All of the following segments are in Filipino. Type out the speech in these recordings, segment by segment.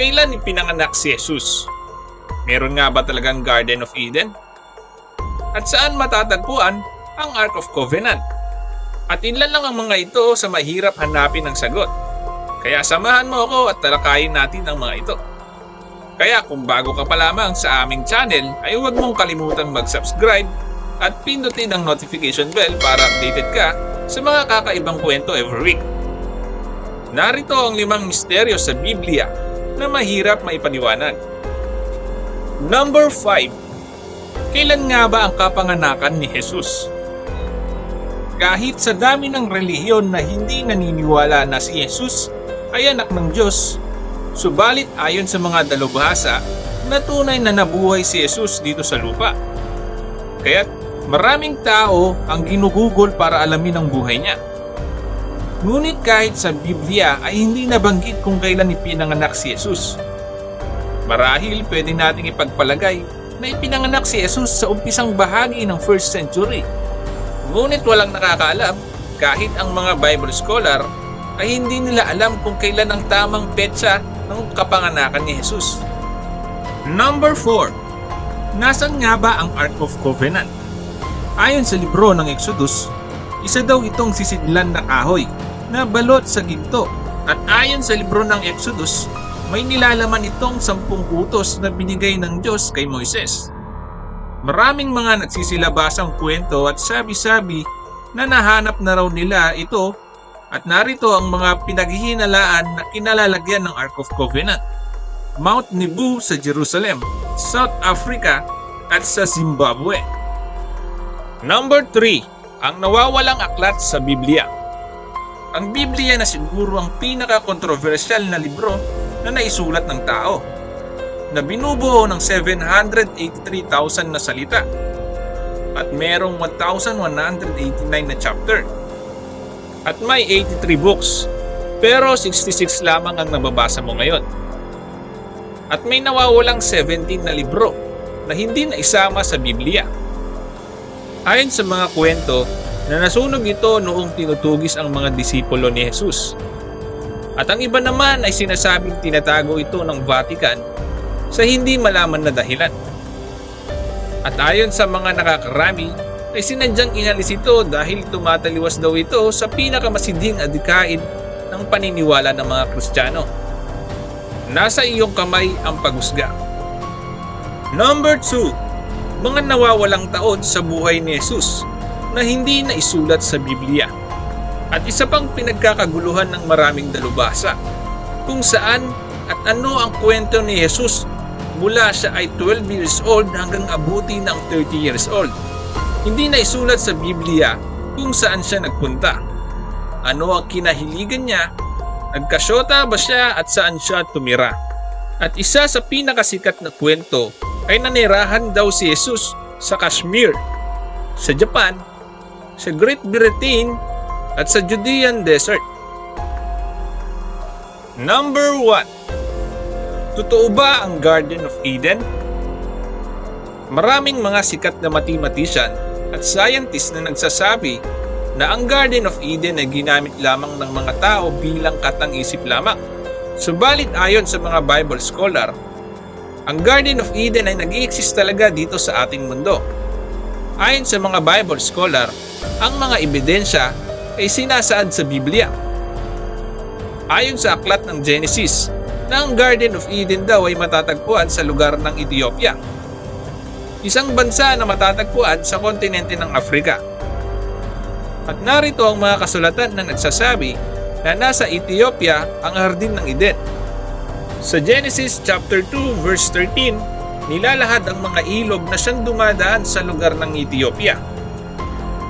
Kailan ipinanganak si Jesus? Meron nga ba talagang Garden of Eden? At saan matatagpuan ang Ark of Covenant? At ilan lang ang mga ito sa mahirap hanapin ng sagot. Kaya samahan mo ako at talakayin natin ang mga ito. Kaya kung bago ka pa lamang sa aming channel ay huwag mong kalimutang mag-subscribe at pindutin ang notification bell para updated ka sa mga kakaibang kwento every week. Narito ang limang misteryo sa Biblia na mahirap maipaniwanag. Number 5. Kailan nga ba ang kapanganakan ni Jesus? Kahit sa dami ng relihiyon na hindi naniniwala na si Jesus ay anak ng Diyos, subalit ayon sa mga dalubhasa na tunay na nabuhay si Jesus dito sa lupa. Kaya't maraming tao ang ginugugol para alamin ang buhay niya. Ngunit kahit sa Biblia ay hindi nabanggit kung kailan ipinanganak si Jesus. Marahil pwede nating ipagpalagay na ipinanganak si Jesus sa umpisang bahagi ng 1st century. Ngunit walang nakakaalam kahit ang mga Bible scholar ay hindi nila alam kung kailan ang tamang petsa ng kapanganakan ni Jesus. Number 4. Nasaan nga ba ang Ark of Covenant? Ayon sa libro ng Exodus, isa daw itong sisidlan na kahoy na balot sa ginto. At ayon sa libro ng Exodus, may nilalaman itong sampung utos na binigay ng Diyos kay Moises. Maraming mga nagsisilabasang kwento at sabi-sabi na nahanap na raw nila ito at narito ang mga pinaghihinalaan na kinalalagyan ng Ark of Covenant. Mount Nebu sa Jerusalem, South Africa at sa Zimbabwe. Number 3. Ang nawawalang aklat sa Biblia. Ang Biblia na siguro ang pinaka-kontrobersyal na libro na naisulat ng tao na binubuo ng 783,000 na salita at merong 1,189 na chapter at may 83 books pero 66 lamang ang nababasa mo ngayon. At may nawawalang 17 na libro na hindi na isama sa Biblia. Ayon sa mga kwento na nasunog ito noong tinutugis ang mga disipulo ni Jesus. At ang iba naman ay sinasabing tinatago ito ng Vatican sa hindi malaman na dahilan. At ayon sa mga nakakarami, ay sinadyang inalis ito dahil tumataliwas daw ito sa pinakamasidhing adikain ng paniniwala ng mga Kristiyano. Nasa iyong kamay ang paghusga. Number 2. Mga nawawalang taon sa buhay ni Jesus na hindi na isulat sa Biblia. At isa pang pinagkakaguluhan ng maraming dalubhasa kung saan at ano ang kwento ni Jesus mula siya ay 12 years old hanggang abuti ng 30 years old. Hindi na isulat sa Biblia kung saan siya nagpunta. Ano ang kinahiligan niya, nagkasyota ba siya at saan siya tumira. At isa sa pinakasikat na kwento ay nanirahan daw si Jesus sa Kashmir, sa Japan, sa Great Britain at sa Judean Desert. Number 1 Totoo ba ang Garden of Eden? Maraming mga sikat na mathematician at scientist na nagsasabi na ang Garden of Eden ay ginamit lamang ng mga tao bilang katang-isip lamang. Subalit ayon sa mga Bible scholar, ang Garden of Eden ay nag-i-exist talaga dito sa ating mundo. Ayon sa mga Bible scholar, ang mga ebidensya ay sinasaad sa Biblia. Ayon sa aklat ng Genesis, na ang Garden of Eden daw ay matatagpuan sa lugar ng Ethiopia isang bansa na matatagpuan sa kontinente ng Afrika. At narito ang mga kasulatan na nagsasabi na nasa Ethiopia ang hardin ng Eden. Sa Genesis chapter 2 verse 13, nilalahad ang mga ilog na siyang dumadaan sa lugar ng Ethiopia.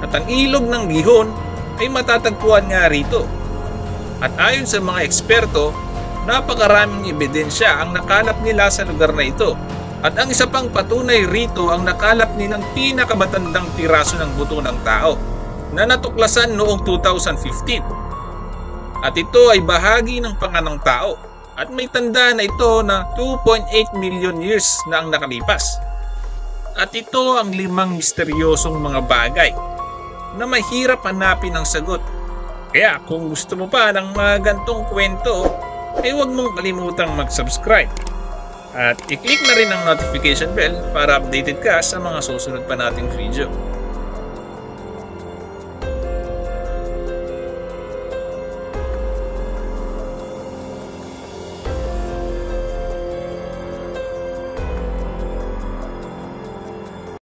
At ang ilog ng Gihon ay matatagpuan nga rito. At ayon sa mga eksperto, napakaraming ebidensya ang nakalap nila sa lugar na ito at ang isa pang patunay rito ang nakalap ni ng pinakamatandang piraso ng buto ng tao na natuklasan noong 2015. At ito ay bahagi ng panganang tao at may tanda na ito na 2.8 million years na ang nakalipas. At ito ang limang misteryosong mga bagay na mahirap hanapin ang sagot. Kaya kung gusto mo pa ng mga gantong kwento, ay huwag mong kalimutang mag-subscribe. At i-click na rin ang notification bell para updated ka sa mga susunod pa nating video.